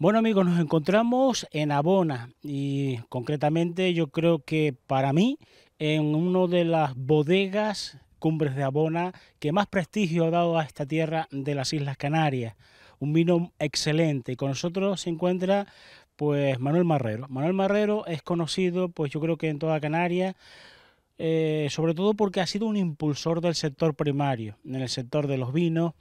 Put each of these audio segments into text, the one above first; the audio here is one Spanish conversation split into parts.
Bueno amigos, nos encontramos en Abona y concretamente yo creo que para mí en una de las bodegas cumbres de Abona que más prestigio ha dado a esta tierra de las Islas Canarias. Un vino excelente con nosotros se encuentra pues Manuel Marrero. Manuel Marrero es conocido pues yo creo que en toda Canarias eh, sobre todo porque ha sido un impulsor del sector primario, en el sector de los vinos,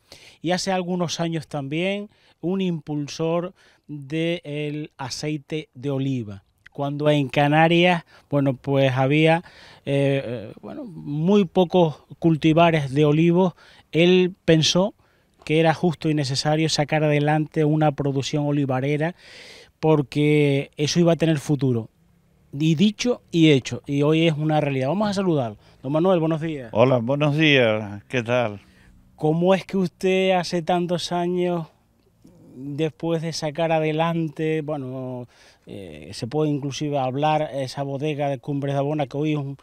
y hace algunos años también un impulsor del aceite de oliva. Cuando en Canarias, bueno, pues había eh, eh, bueno, muy pocos cultivares de olivos, él pensó que era justo y necesario sacar adelante una producción olivarera porque eso iba a tener futuro y dicho y hecho, y hoy es una realidad. Vamos a saludar. Don Manuel, buenos días. Hola, buenos días, ¿qué tal? ¿Cómo es que usted hace tantos años, después de sacar adelante, bueno, eh, se puede inclusive hablar esa bodega de Cumbres de Abona, que hoy es un,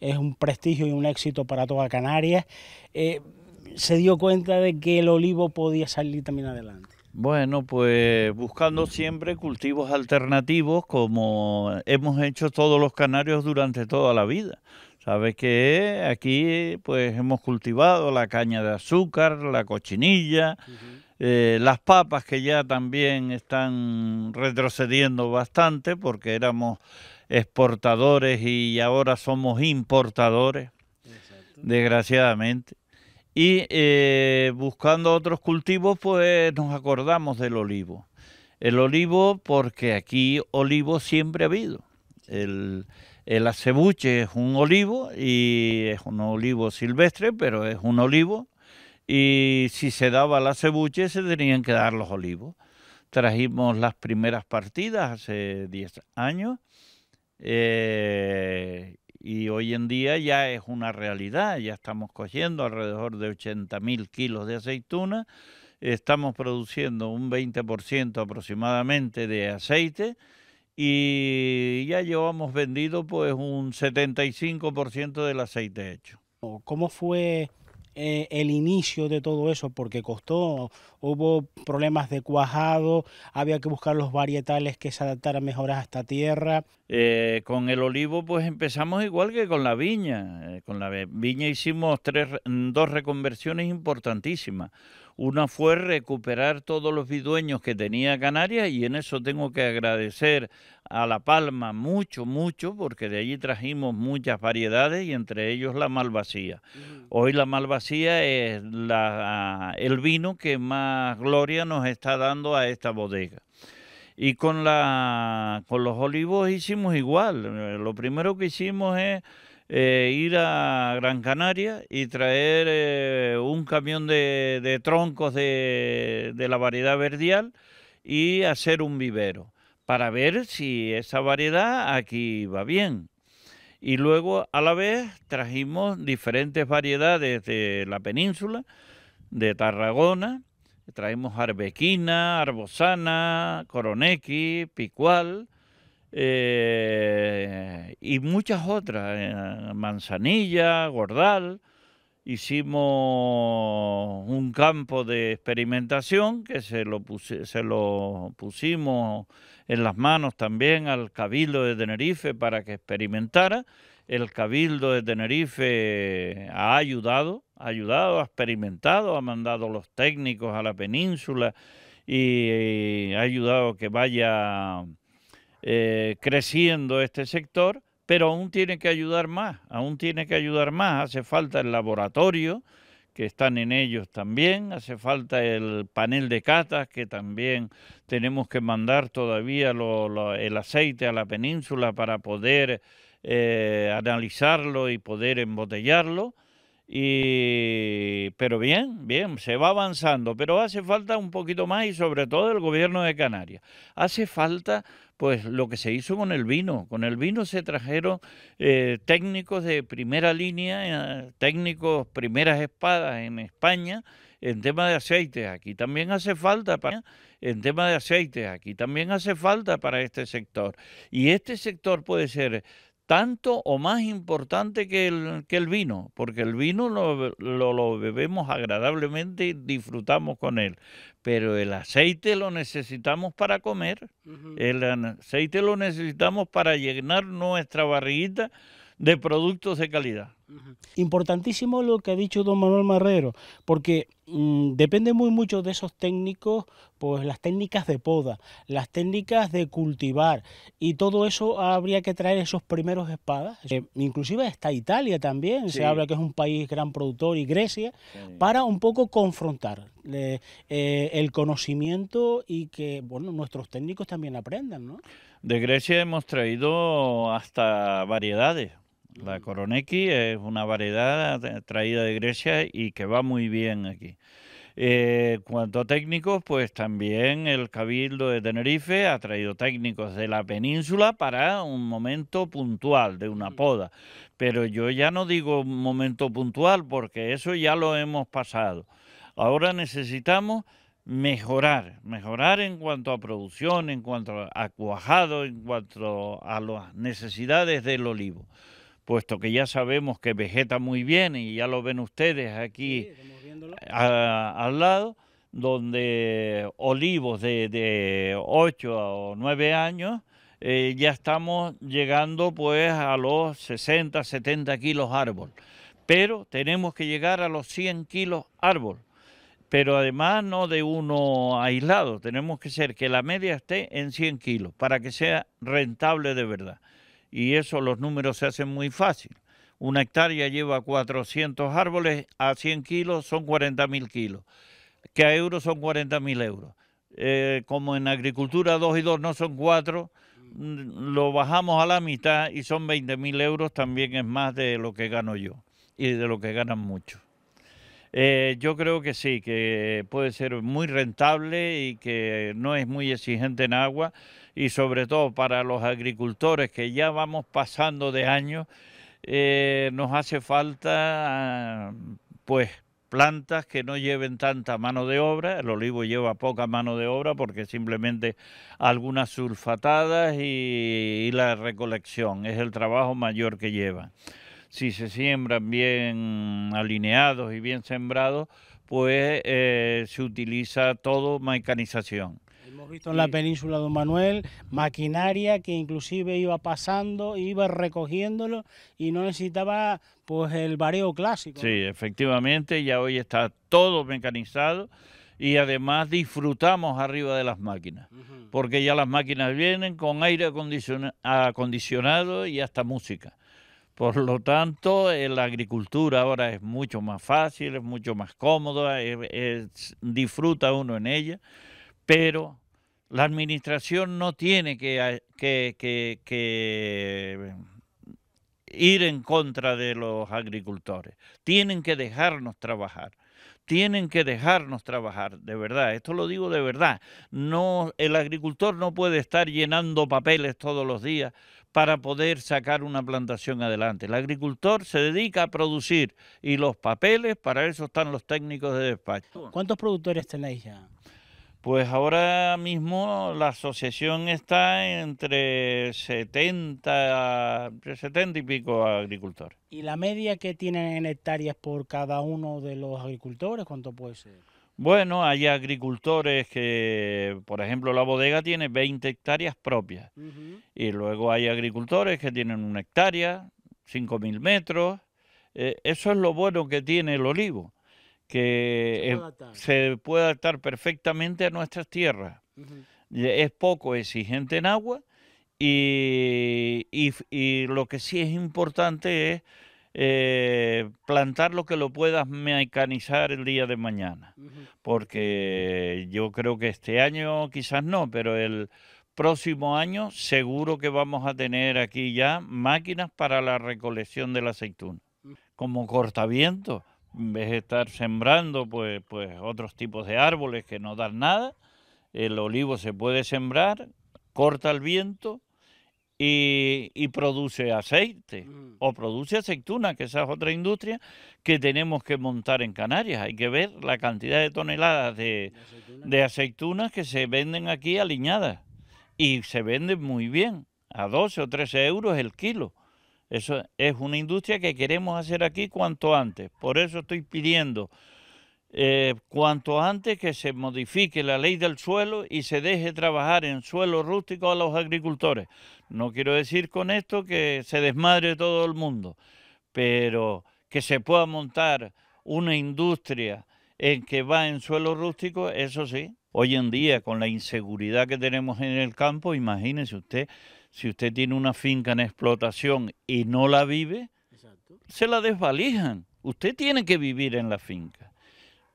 es un prestigio y un éxito para toda Canarias, eh, se dio cuenta de que el olivo podía salir también adelante? Bueno, pues buscando siempre cultivos alternativos como hemos hecho todos los canarios durante toda la vida. Sabes que aquí pues hemos cultivado la caña de azúcar, la cochinilla, eh, las papas que ya también están retrocediendo bastante porque éramos exportadores y ahora somos importadores, desgraciadamente. Y eh, buscando otros cultivos, pues nos acordamos del olivo. El olivo, porque aquí olivo siempre ha habido. El, el acebuche es un olivo y es un olivo silvestre, pero es un olivo. Y si se daba el acebuche, se tenían que dar los olivos. Trajimos las primeras partidas hace 10 años. Eh, y hoy en día ya es una realidad, ya estamos cogiendo alrededor de 80 mil kilos de aceituna, estamos produciendo un 20% aproximadamente de aceite y ya llevamos vendido pues un 75% del aceite hecho. ¿Cómo fue eh, el inicio de todo eso, porque costó, hubo problemas de cuajado, había que buscar los varietales que se adaptaran mejor a esta tierra. Eh, con el olivo pues empezamos igual que con la viña. Eh, con la viña hicimos tres, dos reconversiones importantísimas. Una fue recuperar todos los vidueños que tenía Canarias y en eso tengo que agradecer a La Palma mucho, mucho, porque de allí trajimos muchas variedades y entre ellos la malvasía. Hoy la malvasía es la, el vino que más gloria nos está dando a esta bodega. Y con, la, con los olivos hicimos igual. Lo primero que hicimos es eh, ir a Gran Canaria y traer eh, un camión de, troncos de, la variedad verdial y hacer un vivero para ver si esa variedad aquí va bien. Y luego a la vez trajimos diferentes variedades de la península, de Tarragona, traemos arbequina, arbosana, coronequi, picual, eh, y muchas otras, eh, Manzanilla, Gordal. Hicimos un campo de experimentación que se lo, se lo pusimos en las manos también al Cabildo de Tenerife para que experimentara. El Cabildo de Tenerife ha ayudado, ha ayudado, ha experimentado, ha mandado los técnicos a la península y ha ayudado a que vaya eh, creciendo este sector, pero aún tiene que ayudar más, aún tiene que ayudar más. Hace falta el laboratorio, que están en ellos también, hace falta el panel de catas, que también tenemos que mandar todavía el aceite a la península para poder eh, analizarlo y poder embotellarlo. Y, pero bien, bien, se va avanzando, pero hace falta un poquito más y sobre todo el gobierno de Canarias. Hace falta pues lo que se hizo con el vino. Con el vino se trajeron eh, técnicos de primera línea, eh, técnicos primeras espadas en España en tema de aceite. Aquí también hace falta para en tema de aceite. Aquí también hace falta para este sector. Y este sector puede ser tanto o más importante que el, que el vino, porque el vino lo, lo, bebemos agradablemente y disfrutamos con él. pero el aceite lo necesitamos para comer, el aceite lo necesitamos para llenar nuestra barriguita de productos de calidad. Importantísimo lo que ha dicho don Manuel Marrero, porque mm, depende muy mucho de esos técnicos, pues las técnicas de poda, las técnicas de cultivar y todo eso habría que traer esos primeros espadas. Eh, inclusive está Italia también, se habla que es un país gran productor y Grecia, para un poco confrontar eh, el conocimiento y que bueno nuestros técnicos también aprendan, ¿no? De Grecia hemos traído hasta variedades la Coroneki es una variedad traída de Grecia y que va muy bien aquí. Eh, cuanto a técnicos, pues también el Cabildo de Tenerife ha traído técnicos de la península para un momento puntual de una poda. Pero yo ya no digo un momento puntual porque eso ya lo hemos pasado. Ahora necesitamos mejorar, mejorar en cuanto a producción, en cuanto a cuajado, en cuanto a las necesidades del olivo puesto que ya sabemos que vegeta muy bien y ya lo ven ustedes aquí al lado, donde olivos de, de 8 o 9 años eh, ya estamos llegando pues a los 60, 70 kilos árbol. Pero tenemos que llegar a los 100 kilos árbol. Pero además no de uno aislado, tenemos que ser que la media esté en 100 kilos para que sea rentable de verdad y eso los números se hacen muy fácil. Una hectárea lleva 400 árboles, a 100 kilos son 40 mil kilos, que a euros son 40 mil euros. Eh, como en agricultura 2 y 2 no son 4, mm, lo bajamos a la mitad y son 20 mil euros, también es más de lo que gano yo y de lo que ganan muchos. Eh, yo creo que sí, que puede ser muy rentable y que no es muy exigente en agua y sobre todo para los agricultores que ya vamos pasando de años, eh, nos hace falta pues plantas que no lleven tanta mano de obra, el olivo lleva poca mano de obra porque simplemente algunas sulfatadas y, y la recolección es el trabajo mayor que lleva si se siembran bien alineados y bien sembrados, pues eh, se utiliza todo mecanización. Hemos visto en la península de Don Manuel maquinaria que inclusive iba pasando, iba recogiéndolo y no necesitaba pues el bareo clásico. Sí, efectivamente, ya hoy está todo mecanizado y además disfrutamos arriba de las máquinas, porque ya las máquinas vienen con aire acondicionado y hasta música. Por lo tanto, la agricultura ahora es mucho más fácil, es mucho más cómoda, disfruta uno en ella, pero la administración no tiene que, que, ir en contra de los agricultores, tienen que dejarnos trabajar tienen que dejarnos trabajar, de verdad, esto lo digo de verdad. No, el agricultor no puede estar llenando papeles todos los días para poder sacar una plantación adelante. El agricultor se dedica a producir y los papeles, para eso están los técnicos de despacho. ¿Cuántos productores tenéis ya? Pues ahora mismo la asociación está entre 70, entre 70 y pico agricultores. ¿Y la media que tienen en hectáreas por cada uno de los agricultores, cuánto puede ser? Bueno, hay agricultores que, por ejemplo, la bodega tiene 20 hectáreas propias. Y luego hay agricultores que tienen una hectárea, 5.000 metros. Eh, eso es lo bueno que tiene el olivo, que se puede adaptar perfectamente a nuestras tierras. Es poco exigente en agua y, y lo que sí es importante es eh, plantar lo que lo puedas mecanizar el día de mañana. Porque yo creo que este año quizás no, pero el próximo año seguro que vamos a tener aquí ya máquinas para la recolección de la aceituna. Como cortaviento, en vez de estar sembrando pues, pues otros tipos de árboles que no dan nada, el olivo se puede sembrar, corta el viento y, produce aceite mm. o produce aceituna, que esa es otra industria que tenemos que montar en Canarias. Hay que ver la cantidad de toneladas de, aceitunas que se venden aquí aliñadas y se venden muy bien, a 12 o 13 euros el kilo. Eso es una industria que queremos hacer aquí cuanto antes. Por eso estoy pidiendo eh, cuanto antes que se modifique la ley del suelo y se deje trabajar en suelo rústico a los agricultores. No quiero decir con esto que se desmadre todo el mundo, pero que se pueda montar una industria en que va en suelo rústico, eso sí. Hoy en día, con la inseguridad que tenemos en el campo, imagínese usted, si usted tiene una finca en explotación y no la vive, se la desvalijan. Usted tiene que vivir en la finca.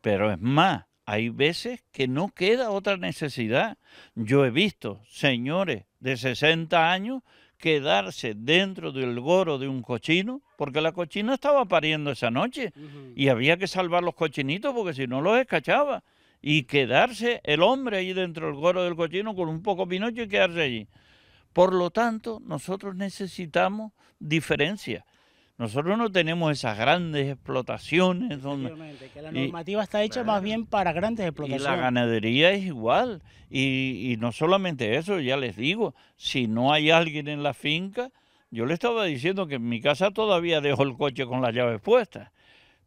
Pero es más, hay veces que no queda otra necesidad. Yo he visto señores de 60 años quedarse dentro del goro de un cochino, porque la cochina estaba pariendo esa noche y había que salvar los cochinitos porque si no los escachaba. Y quedarse el hombre ahí dentro del goro del cochino con un poco pinocho y quedarse allí. Por lo tanto, nosotros necesitamos diferencia. Nosotros no tenemos esas grandes explotaciones. Donde, que la normativa está hecha más bien para grandes explotaciones. Y la ganadería es igual. Y, y, no solamente eso, ya les digo, si no hay alguien en la finca, yo le estaba diciendo que en mi casa todavía dejo el coche con las llaves puestas,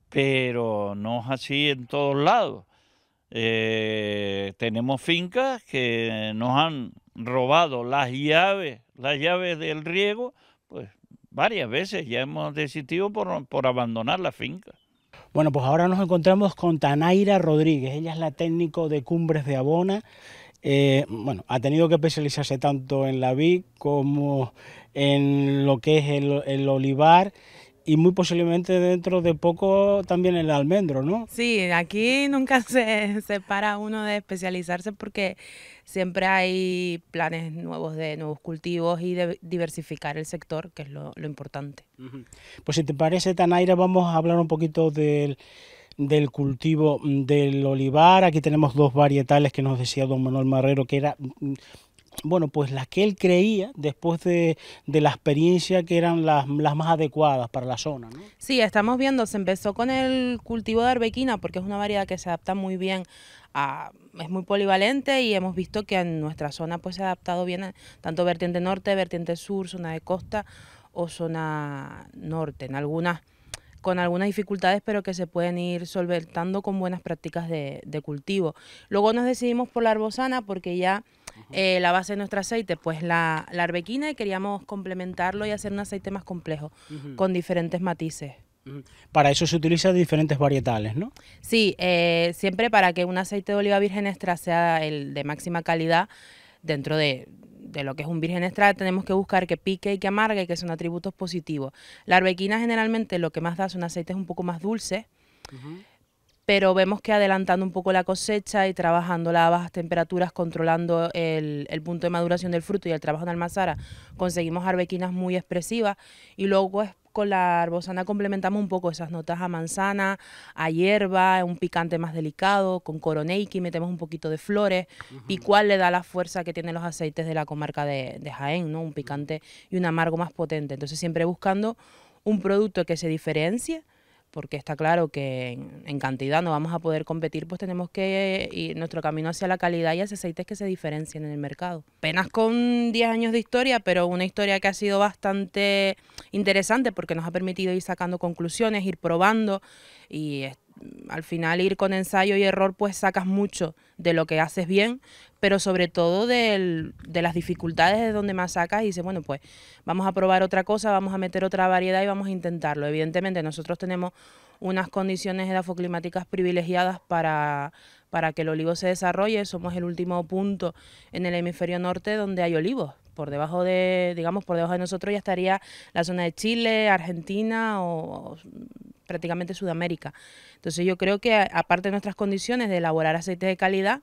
pero no es así en todos lados. Eh, tenemos fincas que nos han robado las llaves, las llaves del riego, varias veces ya hemos decidido por, abandonar la finca. Bueno, pues ahora nos encontramos con Tanaira Rodríguez, ella es la técnico de Cumbres de Abona. Eh, bueno, ha tenido que especializarse tanto en la vid como en lo que es el, el olivar y muy posiblemente dentro de poco también el almendro, ¿no? Sí, aquí nunca se separa uno de especializarse porque siempre hay planes nuevos de nuevos cultivos y de diversificar el sector, que es lo, importante. Pues si te parece, Tanaira, vamos a hablar un poquito del, del cultivo del olivar. Aquí tenemos dos varietales que nos decía don Manuel Marrero, que era bueno, pues las que él creía después de, la experiencia que eran las, más adecuadas para la zona. ¿no? Sí, estamos viendo, se empezó con el cultivo de arbequina porque es una variedad que se adapta muy bien a, es muy polivalente y hemos visto que en nuestra zona pues se ha adaptado bien tanto vertiente norte, vertiente sur, zona de costa o zona norte, en algunas con algunas dificultades, pero que se pueden ir solventando con buenas prácticas de, de cultivo. Luego nos decidimos por la arbosana porque ya eh, la base de nuestro aceite, pues la, la, arbequina y queríamos complementarlo y hacer un aceite más complejo, con diferentes matices. Para eso se utilizan diferentes varietales, ¿no? Sí, eh, siempre para que un aceite de oliva virgen extra sea el de máxima calidad dentro de, lo que es un virgen extra tenemos que buscar que pique y que amargue y que son atributos positivos. La arbequina generalmente lo que más da son aceites un poco más dulces, pero vemos que adelantando un poco la cosecha y trabajando a bajas temperaturas, controlando el, punto de maduración del fruto y el trabajo en almazara, conseguimos arbequinas muy expresivas y luego pues, con la arbosana complementamos un poco esas notas a manzana, a hierba, un picante más delicado, con coroneiki metemos un poquito de flores, y cuál le da la fuerza que tienen los aceites de la comarca de, de Jaén, ¿no? un picante y un amargo más potente. Entonces siempre buscando un producto que se diferencie, porque está claro que en, cantidad no vamos a poder competir, pues tenemos que ir nuestro camino hacia la calidad y hacia aceites que se diferencien en el mercado. Apenas con 10 años de historia, pero una historia que ha sido bastante interesante porque nos ha permitido ir sacando conclusiones, ir probando y al final ir con ensayo y error pues sacas mucho de lo que haces bien, pero sobre todo de las dificultades de donde más sacas y dices, bueno, pues vamos a probar otra cosa, vamos a meter otra variedad y vamos a intentarlo. Evidentemente nosotros tenemos unas condiciones edafoclimáticas privilegiadas para, para que el olivo se desarrolle, somos el último punto en el hemisferio norte donde hay olivos. Por debajo de, digamos, por debajo de nosotros ya estaría la zona de Chile, Argentina o prácticamente Sudamérica. Entonces yo creo que aparte de nuestras condiciones de elaborar aceites de calidad,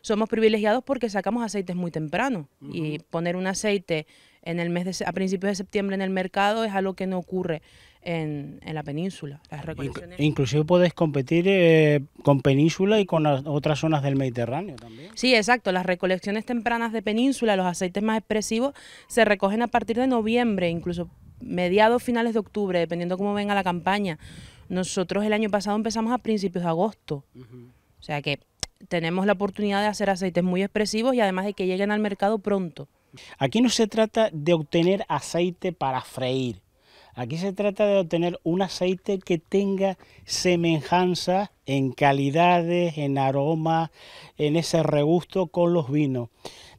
somos privilegiados porque sacamos aceites muy temprano y poner un aceite en el mes de, a principios de septiembre en el mercado es algo que no ocurre en, la península. Las Inclusive puedes competir eh, con península y con otras zonas del Mediterráneo también. Sí, exacto. Las recolecciones tempranas de península, los aceites más expresivos, se recogen a partir de noviembre, incluso mediados, finales de octubre, dependiendo cómo venga la campaña. Nosotros el año pasado empezamos a principios de agosto. O sea que tenemos la oportunidad de hacer aceites muy expresivos y además de que lleguen al mercado pronto. Aquí no se trata de obtener aceite para freír. Aquí se trata de obtener un aceite que tenga semejanza en calidades, en aroma, en ese regusto con los vinos.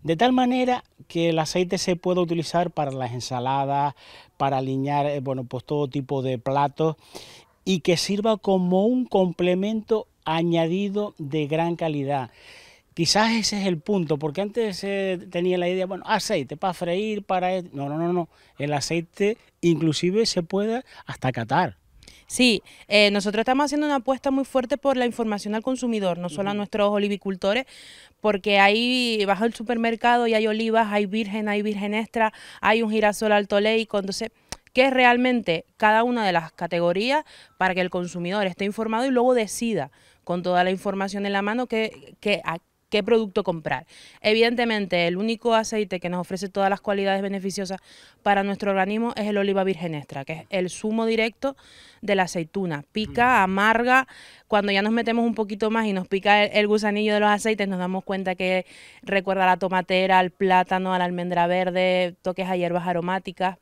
De tal manera que el aceite se pueda utilizar para las ensaladas, para alinear eh, bueno, pues todo tipo de platos y que sirva como un complemento añadido de gran calidad. Quizás ese es el punto, porque antes se tenía la idea, bueno, aceite para freír, para... No, no, no, no. El aceite inclusive se puede hasta catar. Sí, eh, nosotros estamos haciendo una apuesta muy fuerte por la información al consumidor, no solo a nuestros olivicultores, porque ahí bajo el supermercado y hay olivas, hay virgen, hay virgen extra, hay un girasol alto leico, entonces qué es realmente cada una de las categorías para que el consumidor esté informado y luego decida con toda la información en la mano que, que, qué producto comprar. Evidentemente, el único aceite que nos ofrece todas las cualidades beneficiosas para nuestro organismo es el oliva virgen extra, que es el zumo directo de la aceituna. Pica, amarga, cuando ya nos metemos un poquito más y nos pica el, gusanillo de los aceites, nos damos cuenta que recuerda a la tomatera, al plátano, a la almendra verde, toques a hierbas aromáticas.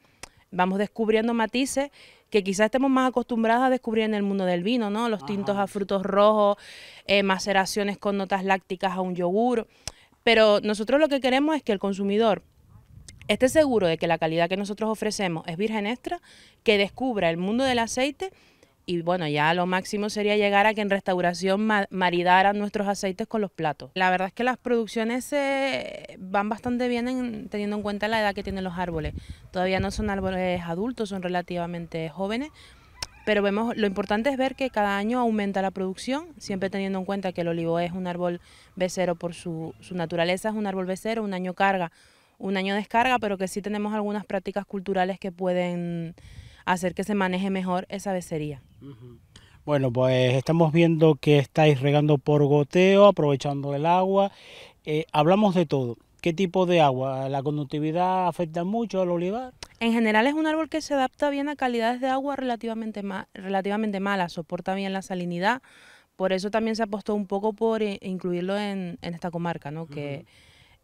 Vamos descubriendo matices que quizás estemos más acostumbrados a descubrir en el mundo del vino, ¿no? Los tintos a frutos rojos, eh, maceraciones con notas lácticas a un yogur. Pero nosotros lo que queremos es que el consumidor esté seguro de que la calidad que nosotros ofrecemos es virgen extra, que descubra el mundo del aceite y bueno, ya lo máximo sería llegar a que en restauración maridaran nuestros aceites con los platos. La verdad es que las producciones van bastante bien teniendo en cuenta la edad que tienen los árboles. Todavía no son árboles adultos, son relativamente jóvenes, pero vemos lo importante es ver que cada año aumenta la producción, siempre teniendo en cuenta que el olivo es un árbol becero por su, su naturaleza, es un árbol becero, un año carga, un año descarga, pero que sí tenemos algunas prácticas culturales que pueden hacer que se maneje mejor esa becería. Bueno, pues estamos viendo que estáis regando por goteo, aprovechando el agua. Eh, hablamos de todo. ¿Qué tipo de agua? ¿La conductividad afecta mucho al olivar? En general es un árbol que se adapta bien a calidades de agua relativamente, relativamente malas, soporta bien la salinidad. Por eso también se apostó un poco por incluirlo en, esta comarca, ¿no? que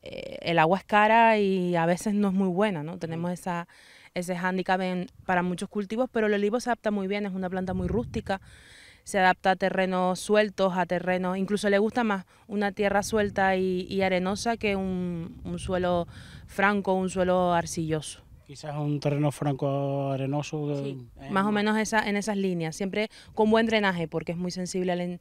eh, el agua es cara y a veces no es muy buena, ¿no? Tenemos esa ese hándicap para muchos cultivos, pero el olivo se adapta muy bien, es una planta muy rústica, se adapta a terrenos sueltos, a terrenos, incluso le gusta más una tierra suelta y, arenosa que un, suelo franco, un suelo arcilloso. Quizás un terreno franco arenoso. Sí, eh, más o menos esa, en esas líneas, siempre con buen drenaje, porque es muy sensible al,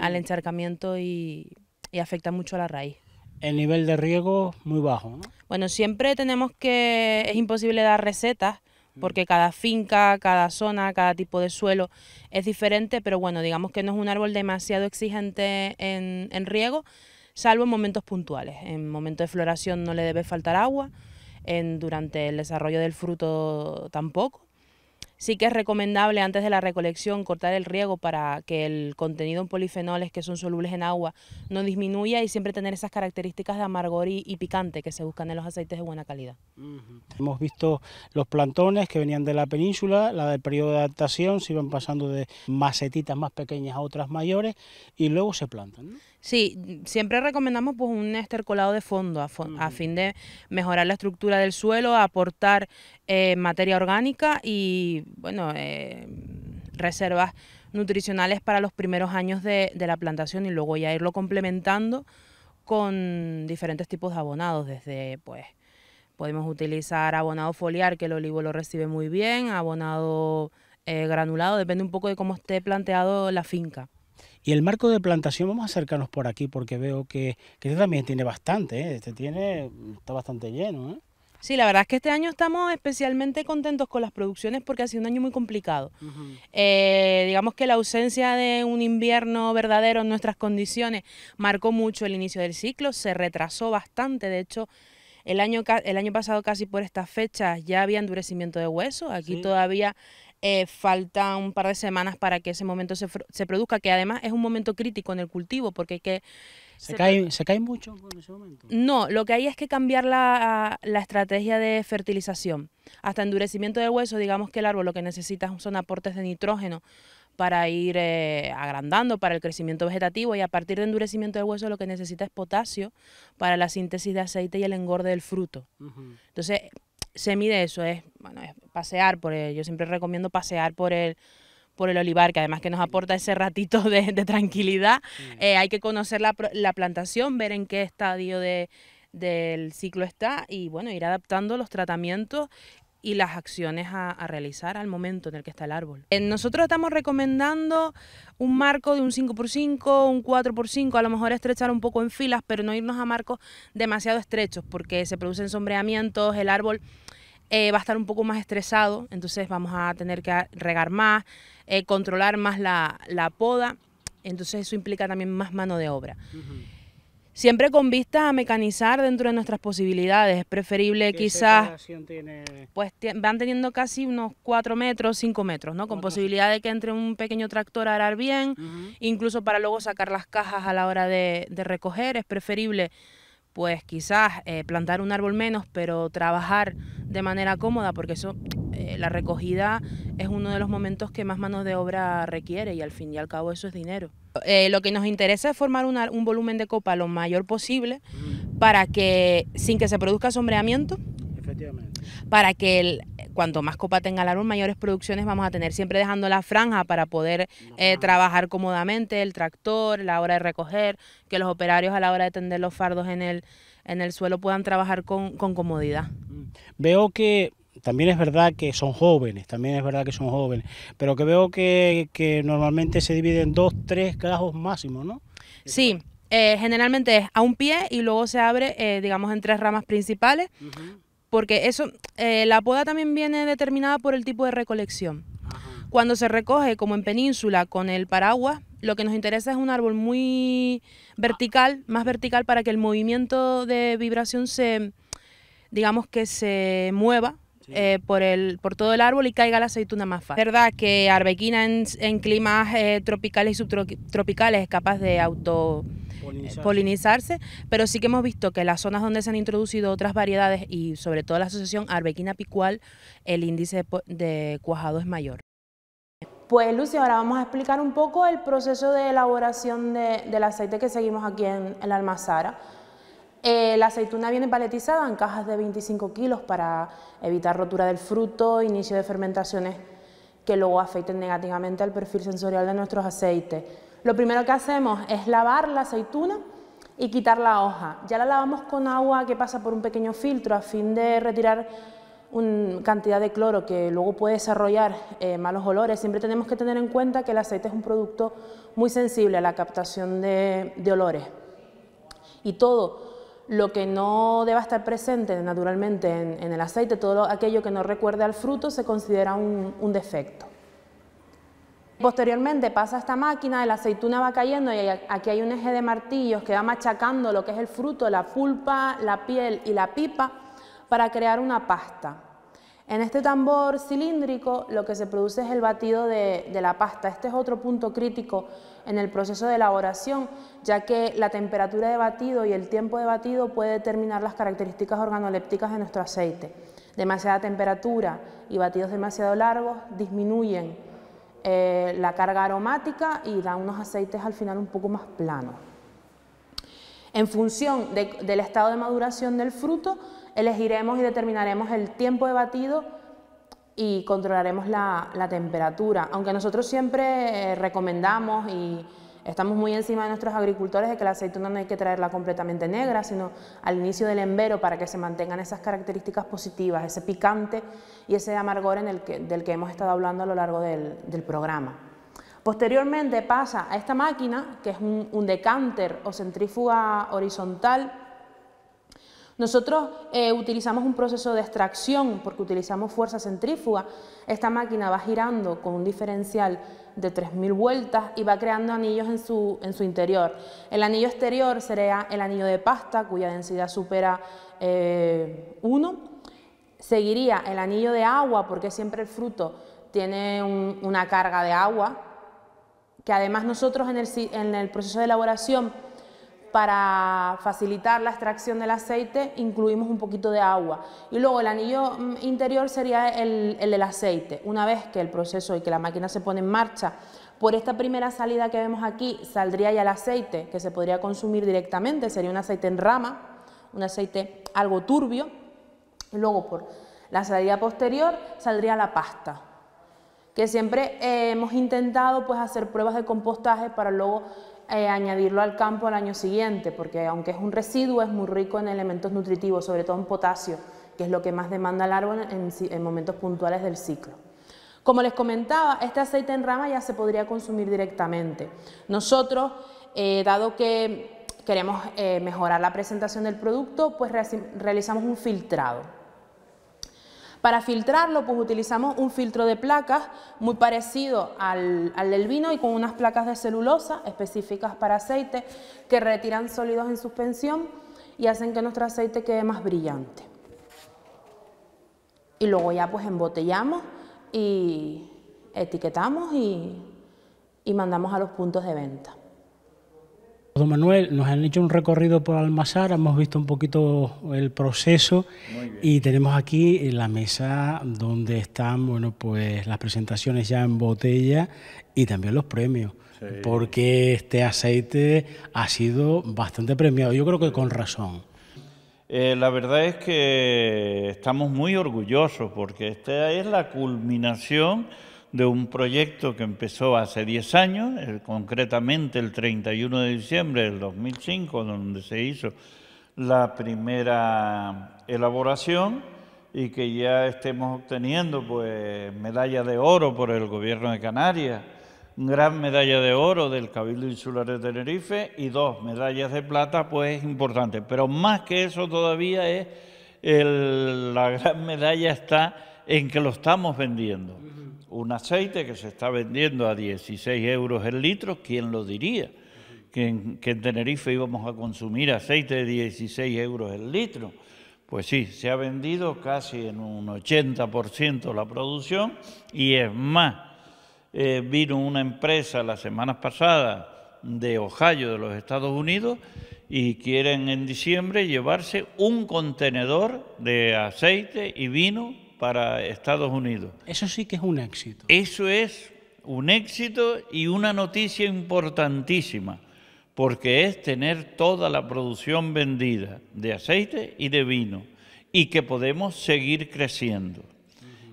al, encharcamiento y afecta mucho a la raíz el nivel de riego muy bajo. ¿no? Bueno, siempre tenemos que, es imposible dar recetas mm. porque cada finca, cada zona, cada tipo de suelo es diferente, pero bueno, digamos que no es un árbol demasiado exigente en, en riego, salvo en momentos puntuales. En momentos de floración no le debe faltar agua, en, durante el desarrollo del fruto tampoco. Sí que es recomendable antes de la recolección cortar el riego para que el contenido en polifenoles que son solubles en agua no disminuya y siempre tener esas características de amargor y, picante que se buscan en los aceites de buena calidad. Hemos visto los plantones que venían de la península, la del periodo de adaptación, se iban pasando de macetitas más pequeñas a otras mayores y luego se plantan. Sí, siempre recomendamos pues, un estercolado de fondo a, fin de mejorar la estructura del suelo, aportar eh, materia orgánica y bueno, eh, reservas nutricionales para los primeros años de, la plantación y luego ya irlo complementando con diferentes tipos de abonados, desde pues podemos utilizar abonado foliar que el olivo lo recibe muy bien, abonado eh, granulado, depende un poco de cómo esté planteado la finca. Y el marco de plantación, vamos a acercarnos por aquí porque veo que, que este también tiene bastante, ¿eh? este tiene, está bastante lleno. ¿eh? Sí, la verdad es que este año estamos especialmente contentos con las producciones porque ha sido un año muy complicado. Eh, digamos que la ausencia de un invierno verdadero en nuestras condiciones marcó mucho el inicio del ciclo, se retrasó bastante, de hecho el año, el año pasado casi por estas fechas ya había endurecimiento de hueso, aquí todavía eh, falta un par de semanas para que ese momento se, se, produzca, que además es un momento crítico en el cultivo, porque hay que... ¿Se, cae, ¿se cae mucho en ese momento? No, lo que hay es que cambiar la, la estrategia de fertilización. Hasta endurecimiento del hueso, digamos que el árbol lo que necesita son aportes de nitrógeno para ir eh, agrandando para el crecimiento vegetativo y a partir de endurecimiento del hueso lo que necesita es potasio para la síntesis de aceite y el engorde del fruto. Entonces, se mide eso, es, bueno, pasear por el, yo siempre recomiendo pasear por el por el olivar, que además que nos aporta ese ratito de, tranquilidad, eh, hay que conocer la, la, plantación, ver en qué estadio de, del ciclo está y bueno, ir adaptando los tratamientos y las acciones a, realizar al momento en el que está el árbol. Eh, nosotros estamos recomendando un marco de un 5x5, un 4x5, a lo mejor estrechar un poco en filas, pero no irnos a marcos demasiado estrechos porque se producen sombreamientos, el árbol eh, va a estar un poco más estresado, entonces vamos a tener que regar más, eh, controlar más la, poda, entonces eso implica también más mano de obra siempre con vista a mecanizar dentro de nuestras posibilidades. Es preferible quizás, tiene? pues van teniendo casi unos 4 metros, 5 metros, ¿no? Con posibilidad de que entre un pequeño tractor a arar bien, incluso para luego sacar las cajas a la hora de, de recoger. Es preferible pues quizás eh, plantar un árbol menos, pero trabajar de manera cómoda, porque eso, eh, la recogida es uno de los momentos que más manos de obra requiere y al fin y al cabo eso es dinero. Eh, lo que nos interesa es formar un volumen de copa lo mayor posible para que, sin que se produzca sombreamiento, para que el, cuanto más copa tenga el árbol, mayores producciones vamos a tener, siempre dejando la franja para poder eh, trabajar cómodamente, el tractor, la hora de recoger, que los operarios a la hora de tender los fardos en el, en el suelo puedan trabajar con, comodidad. Mm. Veo que también es verdad que son jóvenes, también es verdad que son jóvenes, pero que veo que, normalmente se divide en dos, tres grajos máximos, ¿no? Sí, eh, generalmente es a un pie y luego se abre, eh, digamos, en tres ramas principales porque eso, eh, la poda también viene determinada por el tipo de recolección. Cuando se recoge, como en península, con el paraguas, lo que nos interesa es un árbol muy vertical, más vertical para que el movimiento de vibración se, digamos que se mueva eh, por, el, por todo el árbol y caiga la aceituna más fácil. Es verdad que arbequina en, climas eh, tropicales y subtropicales es capaz de auto polinizarse. pero sí que hemos visto que en las zonas donde se han introducido otras variedades y sobre todo la asociación arbequina picual, el índice de cuajado es mayor. Pues Lucy, ahora vamos a explicar un poco el proceso de elaboración del aceite que seguimos aquí en, la almazara. Eh, la aceituna viene paletizada en cajas de 25 kilos para evitar rotura del fruto, inicio de fermentaciones que luego afecten negativamente al perfil sensorial de nuestros aceites. Lo primero que hacemos es lavar la aceituna y quitar la hoja. Ya la lavamos con agua que pasa por un pequeño filtro a fin de retirar una cantidad de cloro que luego puede desarrollar eh, malos olores. Siempre tenemos que tener en cuenta que el aceite es un producto muy sensible a la captación de, olores. Y todo lo que no deba estar presente naturalmente en, el aceite, todo aquello que no recuerde al fruto, se considera un defecto. Posteriormente pasa esta máquina, la aceituna va cayendo y aquí hay un eje de martillos que va machacando lo que es el fruto, la pulpa, la piel y la pipa para crear una pasta. En este tambor cilíndrico lo que se produce es el batido de, la pasta. Este es otro punto crítico en el proceso de elaboración, ya que la temperatura de batido y el tiempo de batido puede determinar las características organolépticas de nuestro aceite. Demasiada temperatura y batidos demasiado largos disminuyen eh, la carga aromática y da unos aceites al final un poco más planos. En función del estado de maduración del fruto, elegiremos y determinaremos el tiempo de batido y controlaremos la, temperatura. Aunque nosotros siempre eh, recomendamos y Estamos muy encima de nuestros agricultores de que la aceituna no hay que traerla completamente negra, sino al inicio del embero para que se mantengan esas características positivas, ese picante y ese amargor en el que, del que hemos estado hablando a lo largo del, programa. Posteriormente pasa a esta máquina, que es un, un decánter o centrífuga horizontal, nosotros eh, utilizamos un proceso de extracción porque utilizamos fuerza centrífuga. Esta máquina va girando con un diferencial de 3.000 vueltas y va creando anillos en su, en su, interior. El anillo exterior sería el anillo de pasta, cuya densidad supera 1. Eh, Seguiría el anillo de agua, porque siempre el fruto tiene una carga de agua, que además nosotros en el, en el proceso de elaboración para facilitar la extracción del aceite incluimos un poquito de agua. Y luego el anillo mm, interior sería el, del aceite. Una vez que el proceso y que la máquina se pone en marcha, por esta primera salida que vemos aquí saldría ya el aceite que se podría consumir directamente, sería un aceite en rama, un aceite algo turbio. Y luego por La salida posterior saldría la pasta, que siempre eh, hemos intentado pues, hacer pruebas de compostaje para luego eh, añadirlo al campo al año siguiente, porque aunque es un residuo, es muy rico en elementos nutritivos, sobre todo en potasio, que es lo que más demanda el árbol en, momentos puntuales del ciclo. Como les comentaba, este aceite en rama ya se podría consumir directamente. Nosotros, eh, dado que queremos eh, mejorar la presentación del producto, pues realizamos un filtrado. Para filtrarlo, pues utilizamos un filtro de placas muy parecido al, del vino y con unas placas de celulosa específicas para aceite que retiran sólidos en suspensión y hacen que nuestro aceite quede más brillante. Y luego ya pues embotellamos y etiquetamos y mandamos a los puntos de venta. Don Manuel, nos han hecho un recorrido por Almazar, hemos visto un poquito el proceso y tenemos aquí la mesa donde están, bueno, pues las presentaciones ya en botella y también los premios. Porque este aceite ha sido bastante premiado, yo creo que con razón. Eh, la verdad es que estamos muy orgullosos porque esta es la culminación de un proyecto que empezó hace 10 años, concretamente el 31 de diciembre del 2005, donde se hizo la primera elaboración y que ya estemos obteniendo pues medalla de oro por el gobierno de Canarias, gran medalla de oro del Cabildo Insular de Tenerife y dos medallas de plata, pues importante. Pero más que eso todavía es la gran medalla está en que lo estamos vendiendo un aceite que se está vendiendo a 16 euros el litro, ¿quién lo diría? Que en, Tenerife íbamos a consumir aceite de 16 euros el litro. Pues sí, se ha vendido casi en un 80% la producción y es más, eh, vino una empresa la semana pasada de Ohio, de los Estados Unidos, y quieren en diciembre llevarse un contenedor de aceite y vino para Estados Unidos. Eso sí que es un éxito. Eso es un éxito y una noticia importantísima, porque es tener toda la producción vendida de aceite y de vino y que podemos seguir creciendo.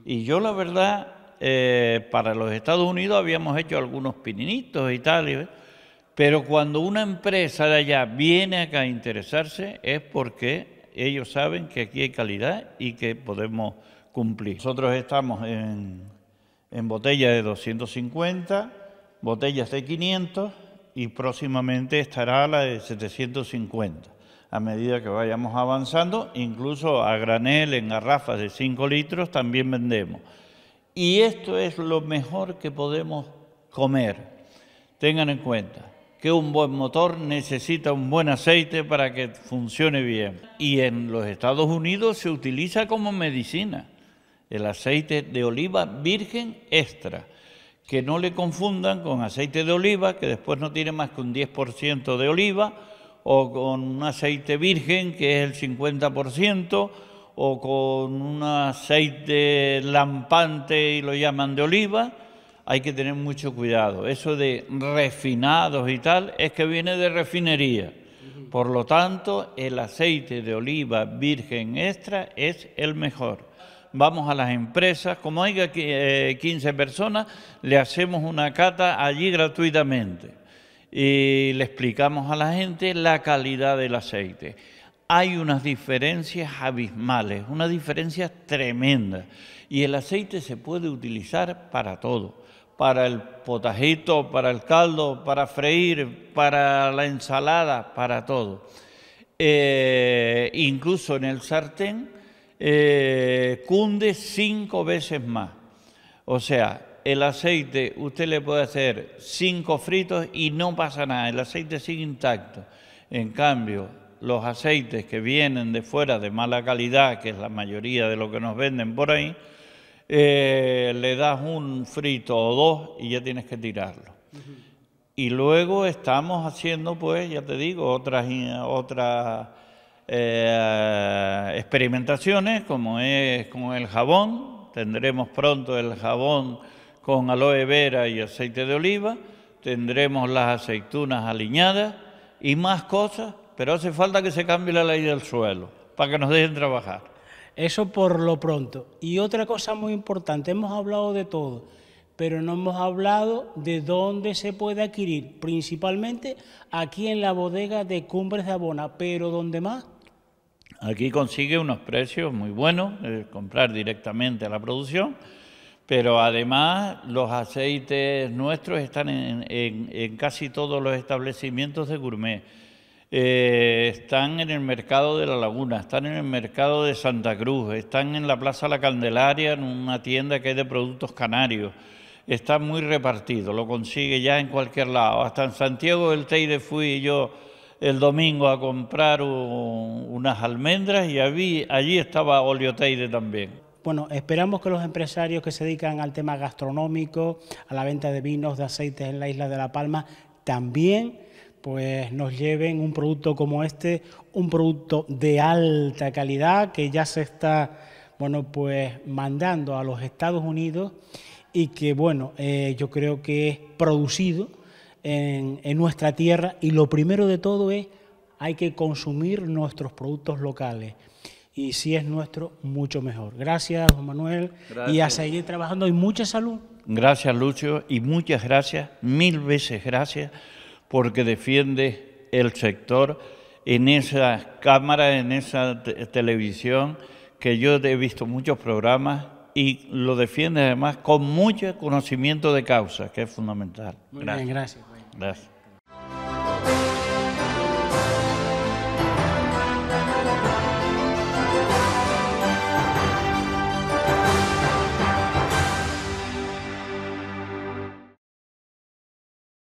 Y yo la verdad, eh, para los Estados Unidos habíamos hecho algunos pininitos y tal, ¿eh? pero cuando una empresa de allá viene acá a interesarse es porque ellos saben que aquí hay calidad y que podemos cumplir. Nosotros estamos en, en botellas de 250, botellas de 500 y próximamente estará la de 750. A medida que vayamos avanzando, incluso a granel en garrafas de 5 litros también vendemos. Y esto es lo mejor que podemos comer. Tengan en cuenta que un buen motor necesita un buen aceite para que funcione bien. Y en los Estados Unidos se utiliza como medicina el aceite de oliva virgen extra. Que no le confundan con aceite de oliva, que después no tiene más que un 10% de oliva, o con un aceite virgen, que es el 50%, o con un aceite lampante y lo llaman de oliva. Hay que tener mucho cuidado. Eso de refinados y tal es que viene de refinería. Por lo tanto, el aceite de oliva virgen extra es el mejor vamos a las empresas, como haya 15 eh, personas, le hacemos una cata allí gratuitamente y le explicamos a la gente la calidad del aceite. Hay unas diferencias abismales, unas diferencias tremendas y el aceite se puede utilizar para todo, para el potajito, para el caldo, para freír, para la ensalada, para todo. Eh, incluso en el sartén eh, cunde cinco veces más. O sea, el aceite usted le puede hacer cinco fritos y no pasa nada, el aceite sigue intacto. En cambio, los aceites que vienen de fuera de mala calidad, que es la mayoría de lo que nos venden por ahí, eh, le das un frito o dos y ya tienes que tirarlo. Y luego estamos haciendo, pues, ya te digo, otras, otras eh, experimentaciones como es con el jabón, tendremos pronto el jabón con aloe vera y aceite de oliva, tendremos las aceitunas aliñadas y más cosas, pero hace falta que se cambie la ley del suelo para que nos dejen trabajar. Eso por lo pronto. Y otra cosa muy importante, hemos hablado de todo, pero no hemos hablado de dónde se puede adquirir, principalmente aquí en la bodega de Cumbres de Abona, pero ¿dónde más? Aquí consigue unos precios muy buenos, comprar directamente a la producción, pero además los aceites nuestros están en casi todos los establecimientos de gourmet eh, están en el mercado de La Laguna, están en el mercado de Santa Cruz, están en la Plaza La Candelaria, en una tienda que hay de productos canarios. Está muy repartido, lo consigue ya en cualquier lado. Hasta en Santiago del Teide fui yo el domingo a comprar unas almendras y allí, estaba Teide también. Bueno, esperamos que los empresarios que se dedican al tema gastronómico, a la venta de vinos, de aceites en la isla de La Palma, también pues nos lleven un producto como este, un producto de alta calidad que ya se está, bueno, pues mandando a los Estados Unidos y que, bueno, eh, yo creo que es producido en, en nuestra tierra y lo primero de todo es hay que consumir nuestros productos locales y si es nuestro, mucho mejor. Gracias, don Manuel, y a seguir trabajando y mucha salud. Gracias, Lucio, y muchas gracias, mil veces gracias porque defiende el sector en esa cámara, en esa televisión, que yo he visto muchos programas y lo defiende además con mucho conocimiento de causa, que es fundamental. Muy bien, gracias. Gracias.